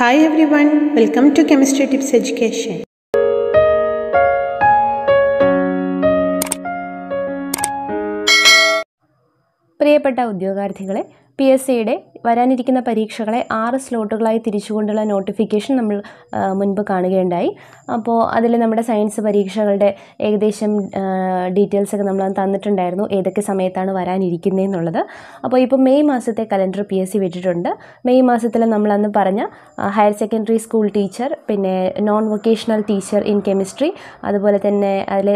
Hi everyone, welcome to Chemistry Tips Education. പ്രിയപ്പെട്ട ഉദ്യോഗാർത്ഥികളെ P S സിയുടെ വരാനിരിക്കുന്ന പരീക്ഷകളെ ആറ് സ്ലോട്ടുകളായി തിരിച്ചുകൊണ്ടുള്ള നോട്ടിഫിക്കേഷൻ നമ്മൾ മുൻപ് കാണുകയുണ്ടായി. അപ്പോൾ അതിൽ നമ്മുടെ സയൻസ് പരീക്ഷകളുടെ ഏകദേശം ഡീറ്റെയിൽസ് ഒക്കെ നമ്മൾ തന്നിട്ടുണ്ടായിരുന്നു. ഏതൊക്കെ സമയത്താണ് വരാനിരിക്കുന്നതെന്നുള്ളത് അപ്പോൾ ഇപ്പോൾ മെയ് മാസത്തെ കലണ്ടർ പി എസ് സി വിട്ടിട്ടുണ്ട് മെയ് മാസത്തിൽ നമ്മൾ അന്ന് പറഞ്ഞ ഹയർ സെക്കൻഡറി സ്കൂൾ ടീച്ചർ പിന്നെ non vocational teacher in chemistry അതുപോലെ തന്നെ അതിൽ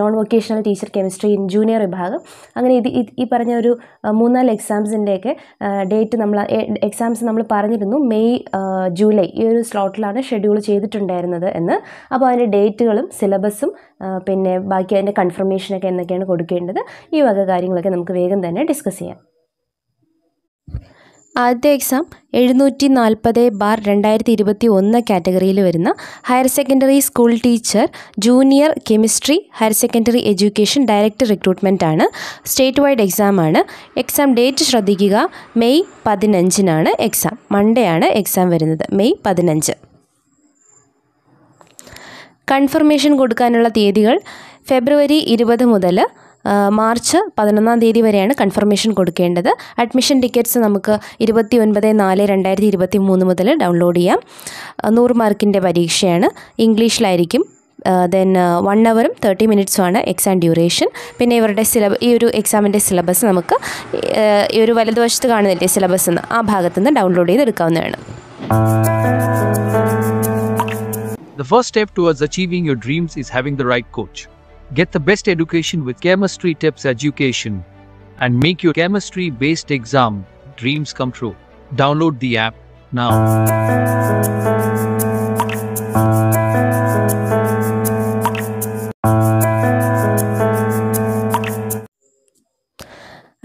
non vocational teacher chemistry in junior വിഭാഗം. അങ്ങനെ ഇത് ഈ പറഞ്ഞ ഒരു മൂന്നാൽ മൂന്നാൽ എക്സാംസിന്റെയൊക്കെ ഡേറ്റ് നമ്മൾ എക്സാംസ് നമ്മൾ പറഞ്ഞിരുന്നു മെയ് ജൂലൈ. ഈ ഒരു സ്ലോട്ടിലാണ് ഷെഡ്യൂൾ ചെയ്തിട്ടുണ്ടായിരുന്നത് എന്ന്. അപ്പോൾ അതിന്റെ ഡേറ്റുകളും സിലബസും പിന്നെ ബാക്കി അതിന്റെ കൺഫർമേഷനൊക്കെ എന്തൊക്കെയാണ് കൊടുക്കേണ്ടത്. ഈ വക കാര്യങ്ങളൊക്കെ നമുക്ക് വേഗം തന്നെ ഡിസ്കസ് ചെയ്യാം. ആദ്യത്തെ എക്സാം എഴുന്നൂറ്റി നാൽപ്പത് ബാർ രണ്ടായിരത്തി ഇരുപത്തി ഒന്ന് കാറ്റഗറിയിൽ വരുന്ന higher secondary school teacher junior chemistry higher secondary education director recruitment ആണ്. സ്റ്റേറ്റ് വൈഡ് എക്സാം ആണ്. എക്സാം ഡേറ്റ് ശ്രദ്ധിക്കുക. മെയ് പതിനഞ്ചിനാണ് എക്സാം മൺഡേ ആണ് എക്സാം വരുന്നത്. മെയ് പതിനഞ്ച്. കൺഫർമേഷൻ കൊടുക്കാനുള്ള തീയതികൾ ഫെബ്രുവരി ഇരുപത് മുതൽ മാർച്ച് പതിനൊന്നാം തീയതി വരെയാണ് കൺഫർമേഷൻ കൊടുക്കേണ്ടത്. അഡ്മിഷൻ ടിക്കറ്റ്സ് നമുക്ക് ഇരുപത്തി ഒൻപത് നാല് രണ്ടായിരത്തി ഇരുപത്തി മൂന്ന് മുതൽ ഡൗൺലോഡ് ചെയ്യാം. നൂറ് മാർക്കിന്റെ പരീക്ഷയാണ്. ഇംഗ്ലീഷിലായിരിക്കും. ദെൻ വൺ അവറും തേർട്ടി മിനിറ്റ്സുമാണ് എക്സാം ഡ്യൂറേഷൻ പിന്നെ ഇവരുടെ സിലബ ഈ ഒരു എക്സാമിന്റെ സിലബസ് നമുക്ക് ഈ ഒരു വലതുവശത്ത് കാണുന്നില്ലേ സിലബസ് എന്ന് ആ ഭാഗത്തുനിന്ന് ഡൗൺലോഡ് ചെയ്തെടുക്കാവുന്നതാണ്. The first step towards achieving your dreams is having the right coach. Get the best education with Chemistry Tips Education and make your chemistry based exam dreams come true. Download the app now.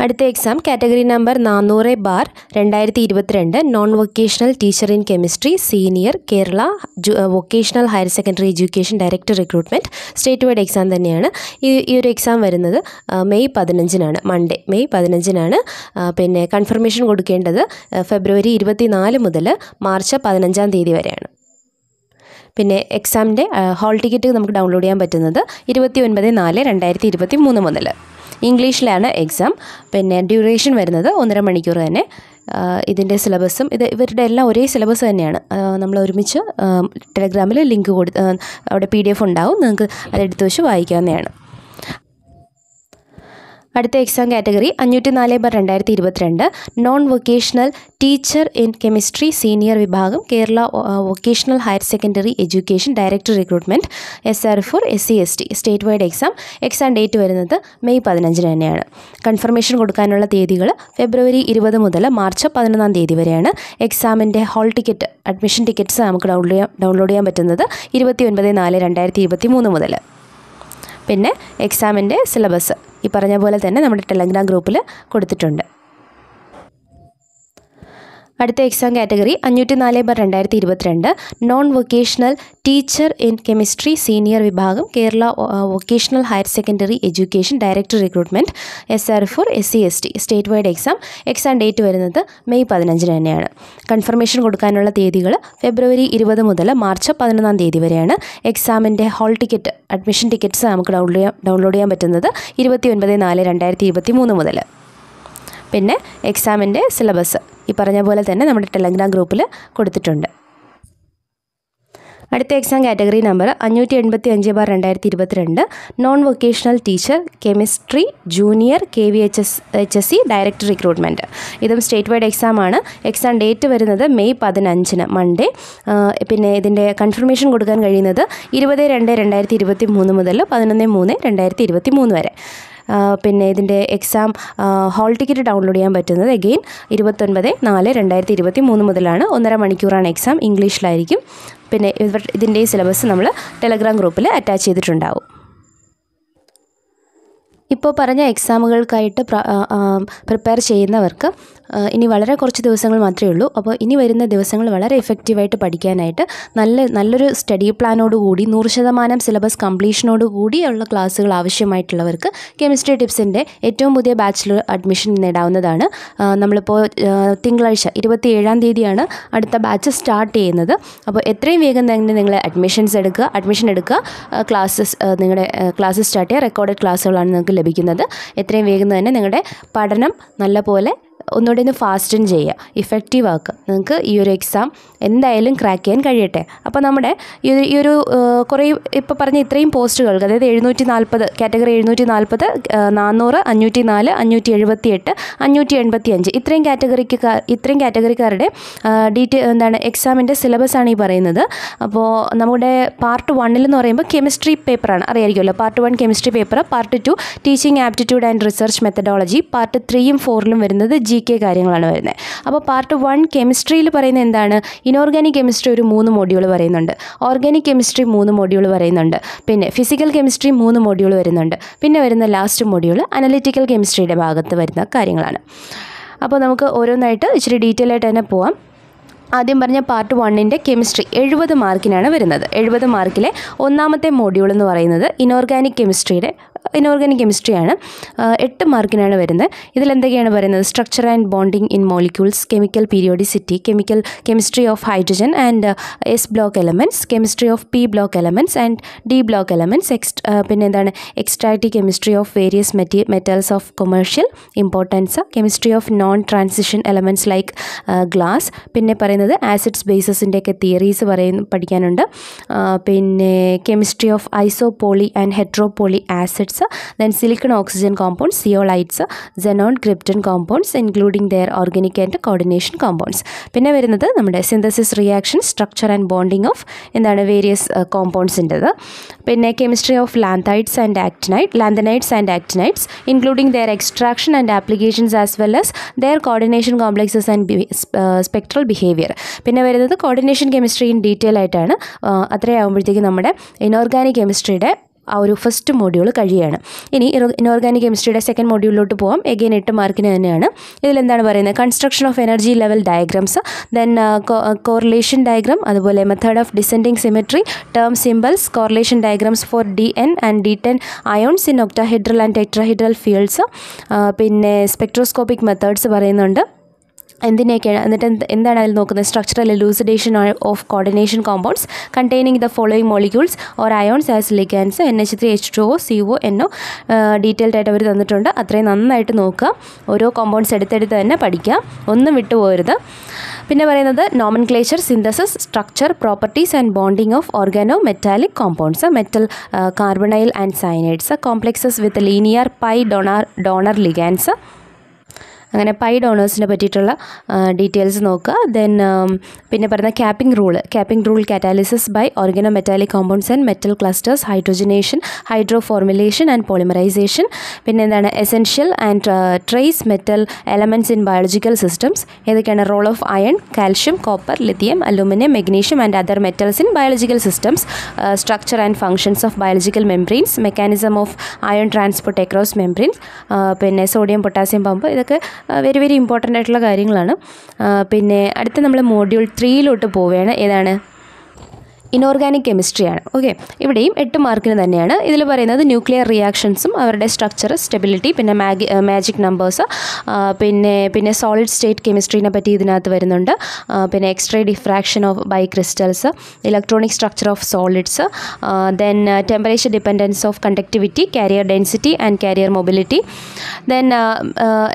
അടുത്ത exam category number നാനൂറ് bar രണ്ടായിരത്തി ഇരുപത്തിരണ്ട് non vocational teacher in chemistry senior Kerala vocational higher secondary education director recruitment state wide exam തന്നെയാണ്. ഈ ഈ ഒരു exam വരുന്നത് May പതിനഞ്ചിനാണ് മൺഡേ മെയ് പതിനഞ്ചിനാണ്. പിന്നെ കൺഫർമേഷൻ കൊടുക്കേണ്ടത് ഫെബ്രുവരി ഇരുപത്തി നാല് മുതൽ മാർച്ച് പതിനഞ്ചാം തീയതി വരെയാണ്. പിന്നെ എക്സാമിന്റെ ഹാൾ ടിക്കറ്റ് നമുക്ക് ഡൗൺലോഡ് ചെയ്യാൻ പറ്റുന്നത് ഇരുപത്തി ഒൻപത് നാല് രണ്ടായിരത്തി ഇരുപത്തി മൂന്ന് മുതൽ. ഇംഗ്ലീഷിലാണ് എക്സാം പിന്നെ ഡ്യൂറേഷൻ വരുന്നത് ഒന്നര മണിക്കൂർ തന്നെ. ഇതിന്റെ സിലബസും ഇത് ഇവരുടെ എല്ലാം ഒരേ സിലബസ് തന്നെയാണ്. നമ്മൾ ഒരുമിച്ച് ടെലഗ്രാമിൽ ലിങ്ക് കൊടു അവിടെ പി ഡി എഫ് ഉണ്ടാവും. നിങ്ങൾക്ക് അതെടുത്ത് വെച്ച് വായിക്കാവുന്നതാണ്. അടുത്ത എക്സാം കാറ്റഗറി അഞ്ഞൂറ്റി നാല് ബർ രണ്ടായിരത്തി ഇരുപത്തിരണ്ട് non vocational teacher in chemistry senior വിഭാഗം Kerala vocational higher secondary education director recruitment S R for S C S T state wide exam exam date വരുന്നത് മെയ് പതിനഞ്ചിന് തന്നെയാണ്. കൺഫർമേഷൻ കൊടുക്കാനുള്ള തീയതികൾ ഫെബ്രുവരി ഇരുപത് മുതൽ മാർച്ച് പതിനൊന്നാം തീയതി വരെയാണ്. എക്സാമിന്റെ ഹാൾ ടിക്കറ്റ് അഡ്മിഷൻ ടിക്കറ്റ്സ് നമുക്ക് ഡൗൺലോഡ് ചെയ്യാൻ ഡൗൺലോഡ് ചെയ്യാൻ പറ്റുന്നത് ഇരുപത്തി ഒൻപത് നാല് രണ്ടായിരത്തി ഇരുപത്തി മൂന്ന് മുതൽ പിന്നെ എക്സാമിന്റെ സിലബസ് ഈ പറഞ്ഞ പോലെ തന്നെ നമ്മുടെ ടെലഗ്രാം ഗ്രൂപ്പിൽ കൊടുത്തിട്ടുണ്ട്. അടുത്ത എക്സാം കാറ്റഗറി അഞ്ഞൂറ്റി നാല് ബർ രണ്ടായിരത്തി ഇരുപത്തിരണ്ട് non vocational teacher in chemistry senior വിഭാഗം Kerala vocational higher secondary education director recruitment S R for S C S T state wide exam exam date വരുന്നത് മെയ് പതിനഞ്ചിന് തന്നെയാണ്. കൺഫർമേഷൻ കൊടുക്കാനുള്ള തീയതികൾ ഫെബ്രുവരി ഇരുപത് മുതൽ മാർച്ച് പതിനൊന്നാം തീയതി വരെയാണ്. എക്സാമിന്റെ ഹാൾ ടിക്കറ്റ് അഡ്മിഷൻ ടിക്കറ്റ്സ് നമുക്ക് ഡൗൺലോഡ് ചെയ്യാൻ ഡൗൺലോഡ് ചെയ്യാൻ പറ്റുന്നത് ഇരുപത്തി ഒൻപത് നാല് രണ്ടായിരത്തി ഇരുപത്തി മൂന്ന് മുതൽ പിന്നെ എക്സാമിന്റെ സിലബസ്. ഈ പറഞ്ഞ പോലെ തന്നെ നമ്മുടെ ടെലഗ്രാം ഗ്രൂപ്പിൽ കൊടുത്തിട്ടുണ്ട്. അടുത്ത എക്സാം കാറ്റഗറി നമ്പർ അഞ്ഞൂറ്റി എൺപത്തി അഞ്ച് ബാർ രണ്ടായിരത്തി ഇരുപത്തിരണ്ട് non vocational teacher chemistry junior K V H S H S C director recruitment ഇതും സ്റ്റേറ്റ് വൈഡ് എക്സാം ആണ്. എക്സാം ഡേറ്റ് വരുന്നത് മെയ് പതിനഞ്ചിന് മൺഡേ പിന്നെ ഇതിന്റെ കൺഫർമേഷൻ കൊടുക്കാൻ കഴിയുന്നത് ഇരുപത് രണ്ട് രണ്ടായിരത്തി ഇരുപത്തി മൂന്ന് മുതൽ പതിനൊന്ന് മൂന്ന് രണ്ടായിരത്തി ഇരുപത്തി മൂന്ന് വരെ. പിന്നെ ഇതിന്റെ എക്സാം ഹോൾ ടിക്കറ്റ് ഡൗൺലോഡ് ചെയ്യാൻ പറ്റുന്നത് അഗെയിൻ ഇരുപത്തൊൻപത് നാല് രണ്ടായിരത്തി ഇരുപത്തി മൂന്ന് മുതലാണ്. ഒന്നര മണിക്കൂറാണ് എക്സാം ഇംഗ്ലീഷിലായിരിക്കും. പിന്നെ ഇതിന്റെ സിലബസ് നമ്മൾ ടെലഗ്രാം ഗ്രൂപ്പിൽ അറ്റാച്ച് ചെയ്തിട്ടുണ്ടാവും. ഇപ്പോൾ പറഞ്ഞ എക്സാമുകൾക്കായിട്ട് പ്രിപ്പയർ ചെയ്യുന്നവർക്ക് ഇനി വളരെ കുറച്ച് ദിവസങ്ങൾ മാത്രമേ ഉള്ളൂ. അപ്പോൾ ഇനി വരുന്ന ദിവസങ്ങൾ വളരെ എഫക്റ്റീവായിട്ട് പഠിക്കാനായിട്ട് നല്ല നല്ലൊരു സ്റ്റഡി പ്ലാനോട് കൂടി നൂറ് ശതമാനം സിലബസ് കംപ്ലീഷനോട് കൂടിയുള്ള ക്ലാസ്സുകൾ ആവശ്യമായിട്ടുള്ളവർക്ക് കെമിസ്ട്രി ടിപ്സിന്റെ ഏറ്റവും പുതിയ ബാച്ചിലർ അഡ്മിഷൻ നേടാവുന്നതാണ്. നമ്മളിപ്പോൾ തിങ്കളാഴ്ച ഇരുപത്തി ഏഴാം തീയതിയാണ് അടുത്ത ബാച്ച് സ്റ്റാർട്ട് ചെയ്യുന്നത്. അപ്പോൾ എത്രയും വേഗം തന്നെ നിങ്ങൾ അഡ്മിഷൻസ് എടുക്കുക അഡ്മിഷൻ എടുക്കുക. ക്ലാസ്സസ് നിങ്ങളുടെ ക്ലാസ്സസ് സ്റ്റാർട്ട് ചെയ്യുക റെക്കോർഡഡ് ക്ലാസ്സുകളാണ് നിങ്ങൾക്ക് ലഭിക്കുന്നത്. എത്രയും വേഗം തന്നെ നിങ്ങളുടെ പഠനം നല്ലപോലെ ഒന്നുകൂടി ഒന്ന് ഫാസ്റ്റൻ ചെയ്യുക. ഇഫക്റ്റീവ് ആക്കുക. നിങ്ങൾക്ക് ഈ ഒരു എക്സാം എന്തായാലും ക്രാക്ക് ചെയ്യാൻ കഴിയട്ടെ. അപ്പോൾ നമ്മുടെ ഈ ഒരു- ഈ ഒരു കുറേ ഇപ്പോൾ പറഞ്ഞ ഇത്രയും പോസ്റ്റുകൾക്ക് അതായത് എഴുന്നൂറ്റി നാൽപ്പത് കാറ്റഗറി എഴുന്നൂറ്റി നാൽപ്പത് നാനൂറ് അഞ്ഞൂറ്റി നാല് അഞ്ഞൂറ്റി എഴുപത്തി എട്ട് അഞ്ഞൂറ്റി എൺപത്തി അഞ്ച് ഇത്രയും കാറ്റഗറിക്ക് ഇത്രയും കാറ്റഗറിക്കാരുടെ ഡീറ്റെയിൽ എന്താണ് എക്സാമിന്റെ സിലബസ് ആണ് ഈ പറയുന്നത്. അപ്പോൾ നമ്മുടെ പാർട്ട് വണ്ണിൽ എന്ന് പറയുമ്പോൾ കെമിസ്ട്രി പേപ്പറാണ് അറിയായിരിക്കുമല്ലോ part one chemistry paper part two teaching aptitude and research methodology part ത്രീയും ഫോറിലും വരുന്നത് ജി കെ കാര്യങ്ങളാണ് വരുന്നത് അപ്പോൾ പാർട്ട് വൺ കെമിസ്ട്രിയിൽ പറയുന്നത് എന്താണ്? ഇനോർഗാനിക് കെമിസ്ട്രി ഒരു മൂന്ന് മോഡ്യൂൾ പറയുന്നുണ്ട്. ഓർഗാനിക് കെമിസ്ട്രി മൂന്ന് മോഡ്യൂൾ പറയുന്നുണ്ട്. പിന്നെ ഫിസിക്കൽ കെമിസ്ട്രി മൂന്ന് മോഡ്യൂൾ വരുന്നുണ്ട്. പിന്നെ വരുന്ന ലാസ്റ്റ് മോഡ്യൂൾ അനലിറ്റിക്കൽ കെമിസ്ട്രിയുടെ ഭാഗത്ത് വരുന്ന കാര്യങ്ങളാണ്. അപ്പോൾ നമുക്ക് ഓരോന്നായിട്ട് ഇച്ചിരി ഡീറ്റെയിൽ ആയിട്ട് തന്നെ പോവാം. ആദ്യം പറഞ്ഞ പാർട്ട് വണ്ണിന്റെ കെമിസ്ട്രി എഴുപത് മാർക്കിനാണ് വരുന്നത്. എഴുപത് മാർക്കിലെ ഒന്നാമത്തെ മോഡ്യൂൾ എന്ന് പറയുന്നത് ഇനോർഗാനിക് കെമിസ്ട്രിയുടെ ഇനോർഗാനിക് കെമിസ്ട്രിയാണ് എട്ട് മാർക്കിനാണ് വരുന്നത്. ഇതിൽ എന്തൊക്കെയാണ് പറയുന്നത്? Structure and bonding in molecules chemical periodicity chemical chemistry of hydrogen and S block elements chemistry of P block elements and D block elements X പിന്നെ എന്താണ്? Extractive chemistry of various Metty metals of commercial importance chemistry of non transition elements like glass പിന്നെ പറയുന്നത് acids ബേസസിന്റെയൊക്കെ theories പറയുന്ന പഠിക്കാനുണ്ട്. പിന്നെ chemistry of isopoly and heteropoly acids then silicon oxygen compounds zeolites xenon krypton compounds including their organic and coordination compounds പിന്നെ വരുന്നത് നമ്മുടെ synthesis reaction structure and bonding of എന്താണ് വേരിയസ് കോമ്പൗണ്ട്സിന്റെത് പിന്നെ chemistry of lanthanides and actinide lanthanides and actinides including their extraction and applications as well as their coordination complexes and spectral behaviour പിന്നെ വരുന്നത് coordination chemistry in detail ആയിട്ടാണ്. ആ, അത്രയാകുമ്പോഴത്തേക്കും നമ്മുടെ inorganic കെമിസ്ട്രിയുടെ ആ ഒരു ഫസ്റ്റ് മോഡ്യൂൾ കഴിയുകയാണ്. ഇനി ഇനോർഗാനിക് കെമിസ്ട്രിയുടെ സെക്കൻഡ് മോഡ്യൂളിലോട്ട് പോകാം എഗെയിൻ എട്ട് മാർക്കിന് തന്നെയാണ്. ഇതിലെന്താണ് പറയുന്നത്? Construction of energy level diagrams then correlation diagram അതുപോലെ method of descending symmetry term symbols correlation diagrams for D N and D ten ions in octahedral and tetrahedral fields പിന്നെ spectroscopic methods പറയുന്നുണ്ട്. എന്തിനൊക്കെയാണ് എന്നിട്ട് എന്ത് എന്താണ് അതിൽ നോക്കുന്നത്? Structural elucidation of coordination compounds containing the following molecules or ions as ligands N H three H two O C O എന്നോ detailed ആയിട്ട് അവർ തന്നിട്ടുണ്ട്. അത്രയും നന്നായിട്ട് നോക്കുക. ഓരോ കോമ്പൗണ്ട്സ് എടുത്തെടുത്ത് തന്നെ പഠിക്കുക. ഒന്നും വിട്ടുപോകരുത്. പിന്നെ പറയുന്നത് nomen nomenclature synthesis structure properties and bonding of organometallic compounds metal carbonyl and cyanides complexes with linear pi donor donor ligands അങ്ങനെ പൈ ഡോണേഴ്സിനെ പറ്റിയിട്ടുള്ള ഡീറ്റെയിൽസ് നോക്കുക. ദെൻ പിന്നെ പറയുന്ന capping rule capping rule catalysis by organometallic compounds and metal clusters hydrogenation hydro formulation and polymerization പിന്നെ എന്താണ്? Essential and trace metal elements in biological systems ഏതൊക്കെയാണ്? Role of iron calcium copper lithium aluminium magnesium and other metals in biological systems structure and functions of biological membranes mechanism of ion transport across membranes പിന്നെ sodium potassium pump ഇതൊക്കെ very very important ആയിട്ടുള്ള കാര്യങ്ങളാണ്. പിന്നെ അടുത്ത നമ്മൾ module ത്രീയിലോട്ട് പോവുകയാണ്. ഏതാണ്? Inorganic കെമിസ്ട്രിയാണ് ഓക്കെ ഇവിടെയും എട്ട് മാർക്കിന് തന്നെയാണ്. ഇതിൽ പറയുന്നത് ന്യൂക്ലിയർ റിയാക്ഷൻസും അവരുടെ സ്ട്രക്ചർ സ്റ്റെബിലിറ്റി പിന്നെ മാഗി മാജിക് നമ്പേഴ്സ് പിന്നെ പിന്നെ സോളിഡ് സ്റ്റേറ്റ് കെമിസ്ട്രീനെ പറ്റി ഇതിനകത്ത് വരുന്നുണ്ട്. പിന്നെ X ray diffraction of by crystals electronic structure of solids then temperature dependence of conductivity carrier density and carrier mobility then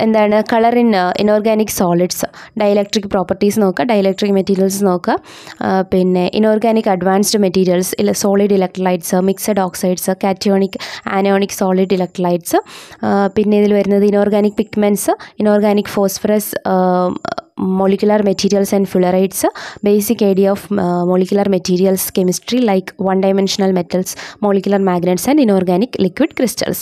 എന്താണ്? Colour in inorganic solids dielectric properties നോക്കുക dielectric materials നോക്കുക പിന്നെ inorganic advanced materials ഇല്ല solid electrolytes mixed oxides cationic anionic solid electrolytes പിന്നെ ഇതിൽ വരുന്നത് inorganic pigments inorganic phosphorus molecular materials and fluorides, basic idea of uh, molecular materials chemistry like one-dimensional metals, magnets and inorganic liquid crystals.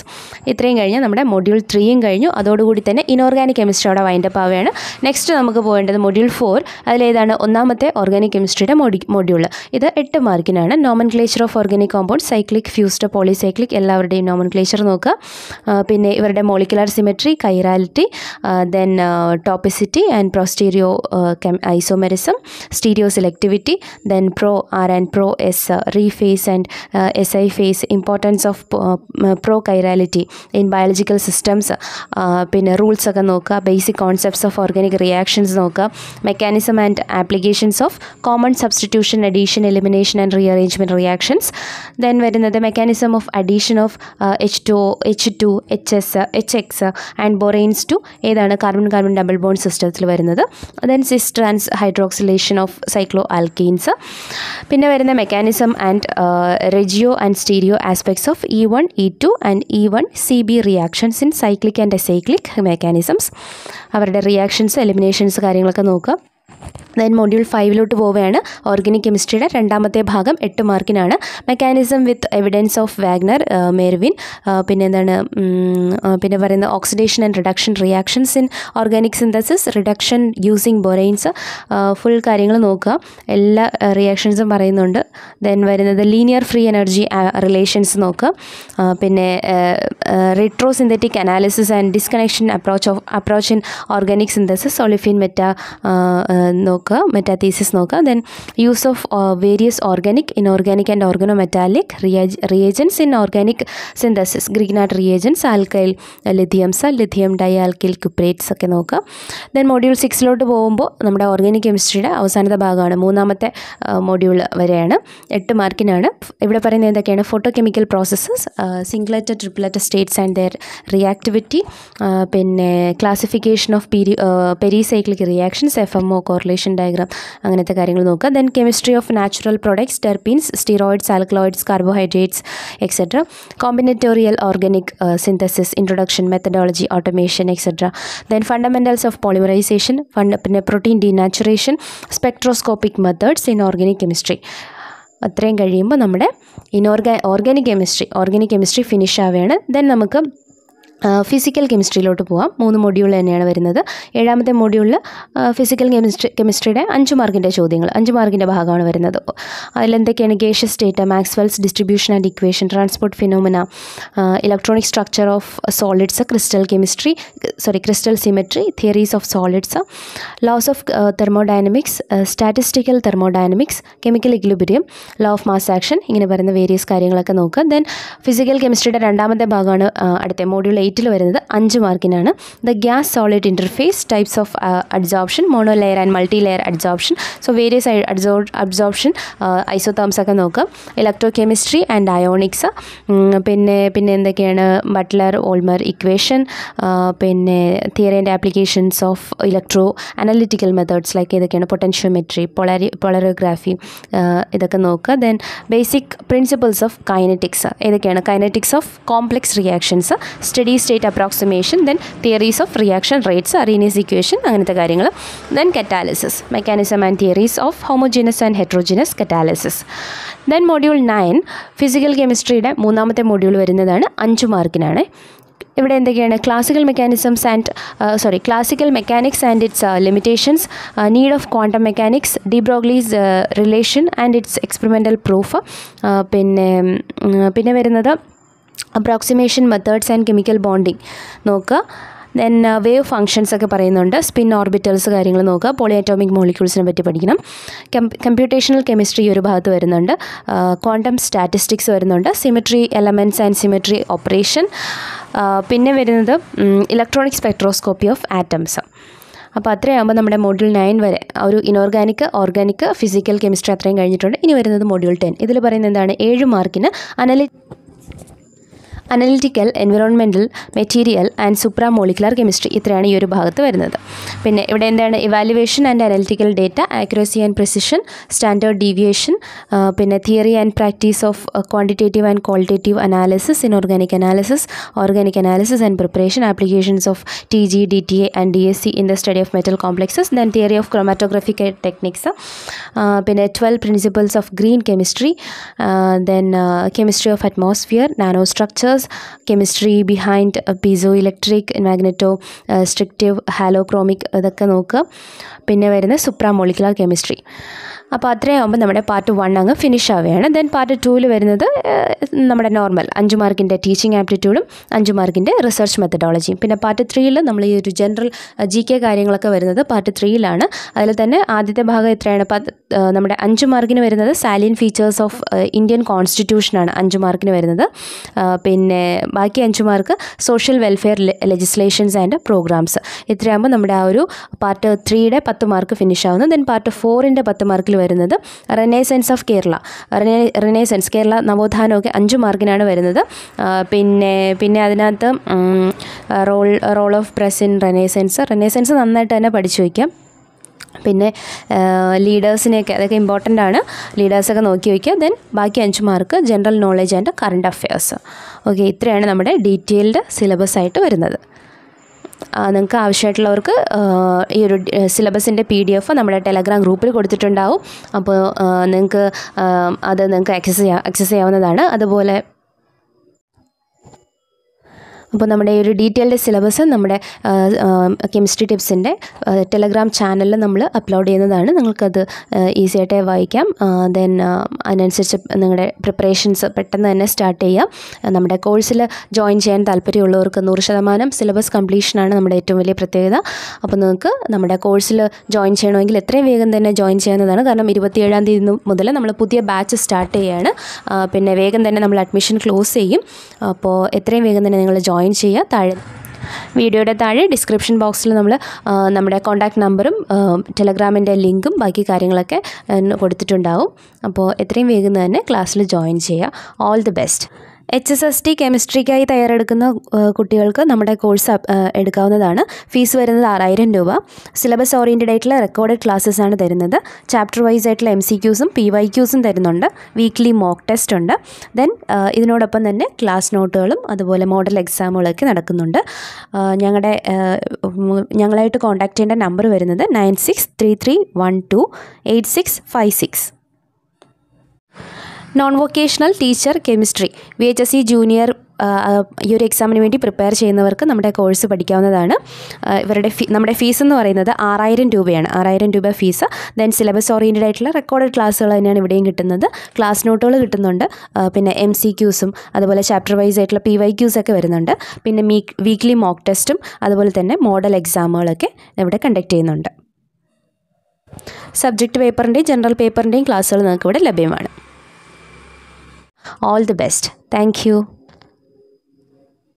ഇത്രയും കഴിഞ്ഞ് നമ്മുടെ module ത്രീയും കഴിഞ്ഞു. അതോടുകൂടി തന്നെ ഇനോർഗാനിക് കെമിസ്ട്രി അവിടെ വൈൻഡപ്പ് ആവുകയാണ്. നെക്സ്റ്റ് നമുക്ക് പോകേണ്ടത് മൊഡ്യൂൾ ഫോർ അതിലേതാണ് ഒന്നാമത്തെ ഓർഗാനിക് കെമിസ്ട്രിയുടെ മൊഡി മൊഡ്യൂൾ ഇത് എട്ട് മാർക്കിനാണ്. Nomenclature of organic compound cyclic fused polycyclic എല്ലാവരുടെയും നോമൻ ക്ലേച്ചർ നോക്കുക പിന്നെ ഇവരുടെ molecular symmetry chirality then topicity and prostereoisomerism stereoselectivity then pro R and pro S re face and S I face importance of prochirality in biological systems പിന്നെ rules ഒക്കെ നോക്കുക basic concepts of organic reactions നോക്കുക mechanism and applications of common substitution addition elimination and rearrangement reactions then വരുന്നത് mechanism of addition of H two H two H S H X and boranes to ഏതാണ് carbon carbon double bond സിസ്റ്റത്തിൽ വരുന്നത്. Then cis trans hydroxylation of cycloalkenes പിന്നെ വരുന്ന mechanism and regio and stereo aspects of E one E two and E one C B reactions in cyclic and acyclic mechanisms അവരുടെ reactions eliminations കാര്യങ്ങളൊക്കെ നോക്കുക. Then module ഫൈവിലോട്ട് പോവുകയാണ്. Organic കെമിസ്ട്രിയുടെ രണ്ടാമത്തെ ഭാഗം എട്ട് മാർക്കിനാണ്. Mechanism with evidence of Wagner Meerwein പിന്നെ എന്താണ് പിന്നെ പറയുന്ന oxidation and reduction reactions in organic synthesis reduction using boranes full കാര്യങ്ങൾ നോക്കുക. എല്ലാ റിയാക്ഷൻസും പറയുന്നുണ്ട്. ദെൻ വരുന്നത് ലീനിയർ ഫ്രീ എനർജി റിലേഷൻസ് നോക്കുക. പിന്നെ retro synthetic analysis and disconnection approach of approach in organic synthesis olefin meta നോക്കുക മെറ്റാതീസിസ് നോക്കുക. Then use of various organic inorganic and organometallic reagents in organic synthesis Grignard reagents alkyl lithiums lithium dialkyl cuprates ഒക്കെ നോക്കുക. Then module സിക്സിലോട്ട് പോകുമ്പോൾ നമ്മുടെ organic കെമിസ്ട്രിയുടെ അവസാനത്തെ ഭാഗമാണ്. മൂന്നാമത്തെ module വരെയാണ്. എട്ട് മാർക്കിനാണ് ഇവിടെ പറയുന്നത് എന്തൊക്കെയാണ്? Photochemical processes singlet triplet states and their reactivity പിന്നെ classification of peri pericyclic reactions F M O correlation diagram അങ്ങനത്തെ കാര്യങ്ങൾ നോക്കുക. Then chemistry of natural products terpenes steroids alkaloids carbohydrates etcetera combinatorial organic synthesis introduction methodology automation etcetera then fundamentals of polymerization fund പിന്നെ protein denaturation spectroscopic methods in organic chemistry അത്രയും കഴിയുമ്പോൾ നമ്മുടെ inorga organic chemistry organic chemistry finish ആവുകയാണ്. Then നമുക്ക് physical കെമിസ്ട്രിയിലോട്ട് പോവാം. മൂന്ന് module തന്നെയാണ് വരുന്നത്. ഏഴാമത്തെ മൊഡ്യൂളിൽ ഫിസിക്കൽ കെമിസ്ട്രി കെമിസ്ട്രിയുടെ അഞ്ച് മാർക്കിന്റെ ചോദ്യങ്ങൾ അഞ്ച് മാർക്കിന്റെ ഭാഗമാണ് വരുന്നത്. അതിലെന്തൊക്കെയാണ് gaseous data Maxwell's distribution and equation transport phenomena electronic structure of solids crystal chemistry sorry crystal symmetry theories of solids laws of thermodynamics statistical thermodynamics chemical equilibrium law of mass action ഇങ്ങനെ പറയുന്ന various കാര്യങ്ങളൊക്കെ നോക്കുക. Then physical കെമിസ്ട്രിയുടെ രണ്ടാമത്തെ ഭാഗമാണ് അടുത്ത module എയ്റ്റിൽ വരുന്നത് അഞ്ച് മാർക്കിനാണ്. The gas solid interface types of adsorption monolayer and multilayer adsorption so various adso absorption isotherms ഒക്കെ നോക്കുക ഇലക്ട്രോ കെമിസ്ട്രി ആൻഡ് അയോണിക്സ് പിന്നെ പിന്നെ എന്തൊക്കെയാണ്? ബട്ട്ലർ ഓൾമർ ഇക്വേഷൻ പിന്നെ theory and applications of electroanalytical methods like ഏതൊക്കെയാണ് പൊട്ടൻഷ്യോമെട്രി പൊളാരി പൊളറോഗ്രാഫി ഇതൊക്കെ നോക്കുക. Then basic principles of kinetics ഏതൊക്കെയാണ്? Kinetics of complex reactions steady state approximation then theories of reaction rates Arrhenius equation അങ്ങനത്തെ കാര്യങ്ങൾ then catalysis mechanism and theories of homogeneous and heterogeneous catalysis then module nine physical കെമിസ്ട്രിയുടെ മൂന്നാമത്തെ module വരുന്നതാണ് അഞ്ച് മാർക്കിനാണ്. ഇവിടെ എന്തൊക്കെയാണ്? Classical mechanisms and sorry classical mechanics and its limitations need of quantum mechanics de Broglie's relation and its experimental proof പിന്നെ പിന്നെ വരുന്നത് approximation methods and chemical bonding നോക്കുക ദെൻ വേവ് ഫങ്ഷൻസ് ഒക്കെ പറയുന്നുണ്ട്. സ്പിൻ ഓർബിറ്റൽസ് കാര്യങ്ങൾ നോക്കുക പോളിയാറ്റോമിക് മോളിക്യൂൾസിനെ പറ്റി പഠിക്കണം. കമ്പ്യൂട്ടേഷണൽ കെമിസ്ട്രി ഒരു ഭാഗത്ത് വരുന്നുണ്ട്. ക്വാണ്ടം സ്റ്റാറ്റിസ്റ്റിക്സ് വരുന്നുണ്ട്. Symmetry elements and symmetry operation പിന്നെ വരുന്നത് ഇലക്ട്രോണിക് സ്പെക്ട്രോസ്കോപ്പി ഓഫ് ആറ്റംസ് അപ്പോൾ അത്രയാകുമ്പോൾ നമ്മുടെ മോഡ്യൂൾ നയൻ വരെ ഒരു ഇനോർഗാനിക് ഓർഗാനിക് ഫിസിക്കൽ കെമിസ്ട്രി അത്രയും കഴിഞ്ഞിട്ടുണ്ട്. ഇനി വരുന്നത് മോഡ്യൂൾ ടെൻ ഇതിൽ പറയുന്നത് എന്താണ്? ഏഴ് മാർക്കിന് anali analytical environmental material and supramolecular chemistry ഇത്രയാണ് ഈ ഒരു ഭാഗത്ത് വരുന്നത്. പിന്നെ ഇവിടെ എന്താണ്? Evaluation and analytical data accuracy and precision standard deviation പിന്നെ theory and practice of quantitative and qualitative analysis in organic analysis organic analysis and preparation applications of T G D T A and D S C in the study of metal complexes then theory of chromatographic techniques പിന്നെ twelve principles of green chemistry then chemistry of atmosphere nanostructures chemistry behind piezoelectric magnetostrictive halochromic ഇതൊക്കെ നോക്കുക പിന്നെ വരുന്നത് supramolecular chemistry അപ്പോൾ അത്രയാകുമ്പോൾ നമ്മുടെ part one അങ്ങ് finish ആവുകയാണ്. ദെൻ പാർട്ട് ടൂവിൽ വരുന്നത് നമ്മുടെ നോർമൽ അഞ്ച് മാർക്കിന്റെ ടീച്ചിങ് ആപ്റ്റിറ്റ്യൂഡും അഞ്ച് മാർക്കിന്റെ റിസർച്ച് മെത്തഡോളജിയും പിന്നെ പാർട്ട് ത്രീയിൽ നമ്മൾ ഈ ഒരു ജനറൽ ജി കെ കാര്യങ്ങളൊക്കെ വരുന്നത് പാർട്ട് ത്രീയിലാണ് അതിൽ തന്നെ ആദ്യത്തെ ഭാഗം എത്രയാണ്? നമ്മുടെ അഞ്ച് മാർക്കിന് വരുന്നത് സാലിയൻ ഫീച്ചേഴ്സ് ഓഫ് ഇന്ത്യൻ കോൺസ്റ്റിറ്റ്യൂഷനാണ് അഞ്ച് മാർക്കിന് വരുന്നത്. പിന്നെ ബാക്കി അഞ്ച് mark social welfare legislations and programs ഇത്രയാകുമ്പോൾ നമ്മുടെ ആ ഒരു പാർട്ട് ത്രീയുടെ പത്ത് മാർക്ക് ഫിനിഷ് ആവുന്നു. ദെൻ പാർട്ട് ഫോറിന്റെ പത്ത് മാർക്കിൽ വരുന്നത്. Renaissance of Kerala rene renaissance Kerala നവോത്ഥാനമൊക്കെ അഞ്ച് മാർക്കിനാണ് വരുന്നത്. പിന്നെ പിന്നെ അതിനകത്ത് role role of press in renaissance renaissance നന്നായിട്ട് തന്നെ പഠിച്ചു വയ്ക്കാം. പിന്നെ ലീഡേഴ്സിനെയൊക്കെ അതൊക്കെ ഇമ്പോർട്ടന്റ് ആണ്. ലീഡേഴ്സൊക്കെ നോക്കി വയ്ക്കുക ദെൻ ബാക്കി അഞ്ച് mark general knowledge and current affairs okay ഇത്രയാണ് നമ്മുടെ ഡീറ്റെയിൽഡ് സിലബസ് ആയിട്ട് വരുന്നത്. നിങ്ങൾക്ക് ആവശ്യമായിട്ടുള്ളവർക്ക് ഈ ഒരു സിലബസിന്റെ പി ഡി എഫ് നമ്മുടെ ടെലഗ്രാം ഗ്രൂപ്പിൽ കൊടുത്തിട്ടുണ്ടാവും. അപ്പോൾ നിങ്ങൾക്ക് അത് നിങ്ങൾക്ക് ആക്സസ് ചെയ്യാം ആക്സസ് ചെയ്യാവുന്നതാണ്. അതുപോലെ അപ്പോൾ നമ്മുടെ ഈ ഒരു ഡീറ്റെയിൽഡ് സിലബസ് നമ്മുടെ കെമിസ്ട്രി ടിപ്സിന്റെ ടെലഗ്രാം ചാനലിൽ നമ്മൾ അപ്ലോഡ് ചെയ്യുന്നതാണ്. നിങ്ങൾക്കത് ഈസി ആയിട്ട് വായിക്കാം. ദെൻ അതിനനുസരിച്ച് നിങ്ങളുടെ പ്രിപ്പറേഷൻസ് പെട്ടെന്ന് തന്നെ സ്റ്റാർട്ട് ചെയ്യാം. നമ്മുടെ കോഴ്സിൽ ജോയിൻ ചെയ്യാൻ താല്പര്യമുള്ളവർക്ക് നൂറ് ശതമാനം സിലബസ് കംപ്ലീഷനാണ് നമ്മുടെ ഏറ്റവും വലിയ പ്രത്യേകത. അപ്പോൾ നിങ്ങൾക്ക് നമ്മുടെ കോഴ്സിൽ ജോയിൻ ചെയ്യണമെങ്കിൽ എത്രയും വേഗം തന്നെ ജോയിൻ ചെയ്യുന്നതാണ് കാരണം ഇരുപത്തിയേഴാം തീയതി മുതൽ നമ്മൾ പുതിയ ബാച്ച് സ്റ്റാർട്ട് ചെയ്യുകയാണ് പിന്നെ വേഗം തന്നെ നമ്മൾ അഡ്മിഷൻ ക്ലോസ് ചെയ്യും. അപ്പോൾ എത്രയും വേഗം തന്നെ നിങ്ങൾ ജോയിൻ ചെയ്യുക താഴെ വീഡിയോയുടെ താഴെ ഡിസ്ക്രിപ്ഷൻ ബോക്സിൽ നമ്മൾ നമ്മുടെ കോൺടാക്റ്റ് നമ്പറും ടെലഗ്രാമിന്റെ ലിങ്കും ബാക്കി കാര്യങ്ങളൊക്കെ കൊടുത്തിട്ടുണ്ടാവും. അപ്പോൾ എത്രയും വേഗം തന്നെ ക്ലാസ്സിൽ ജോയിൻ ചെയ്യുക. All the best H S S T കെമിസ്ട്രിക്കായി തയ്യാറെടുക്കുന്ന കുട്ടികൾക്ക് നമ്മുടെ കോഴ്സ് എടുക്കാവുന്നതാണ്. ഫീസ് വരുന്നത് ആറായിരം രൂപ. സിലബസ് ഓറിയന്റഡ് ആയിട്ടുള്ള റെക്കോർഡഡ് ക്ലാസ്സസ് ആണ് തരുന്നത്. ചാപ്റ്റർ വൈസ് ആയിട്ടുള്ള എം സി ക്യൂസും പി വൈ ക്യൂസും തരുന്നുണ്ട്. വീക്ക്ലി മോക്ക് ടെസ്റ്റ് ഉണ്ട്. ദെൻ ഇതിനോടൊപ്പം തന്നെ ക്ലാസ് നോട്ടുകളും അതുപോലെ മോഡൽ എക്സാമുകളൊക്കെ നടക്കുന്നുണ്ട്. ഞങ്ങളുടെ ഞങ്ങളായിട്ട് കോൺടാക്ട് ചെയ്യേണ്ട നമ്പർ വരുന്നത് nine six three three one two eight six five six non vocational teacher chemistry V H S C junior ഈ ഒരു എക്സാമിന് വേണ്ടി പ്രിപ്പയർ ചെയ്യുന്നവർക്ക് നമ്മുടെ കോഴ്സ് പഠിക്കാവുന്നതാണ്. ഇവരുടെ ഫീ നമ്മുടെ ഫീസ് എന്ന് പറയുന്നത് ആറായിരം രൂപയാണ്. ആറായിരം രൂപ ഫീസ് ദെൻ സിലബസ് ഓറിയന്റഡ് ആയിട്ടുള്ള റെക്കോർഡഡ് ക്ലാസ്സുകൾ തന്നെയാണ് ഇവിടെയും കിട്ടുന്നത്. ക്ലാസ് നോട്ടുകൾ കിട്ടുന്നുണ്ട്. പിന്നെ എം സി ക്യൂസും അതുപോലെ ചാപ്റ്റർ വൈസ് ആയിട്ടുള്ള പി വൈ ക്യൂസ് ഒക്കെ വരുന്നുണ്ട്. പിന്നെ വീക്ക്ലി മോക്ക് ടെസ്റ്റും അതുപോലെ തന്നെ മോഡൽ എക്സാമുകളൊക്കെ ഇവിടെ കണ്ടക്ട് ചെയ്യുന്നുണ്ട്. സബ്ജക്റ്റ് പേപ്പറിന്റെയും ജനറൽ പേപ്പറിന്റെയും ക്ലാസ്സുകൾ നിങ്ങൾക്ക് ഇവിടെ ലഭ്യമാണ്. All the best thank you